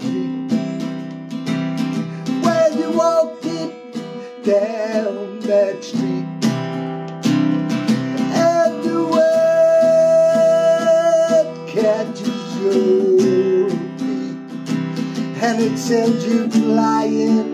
it, where you walk down that street. And the wind catches your feet, and it sends you flying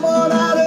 como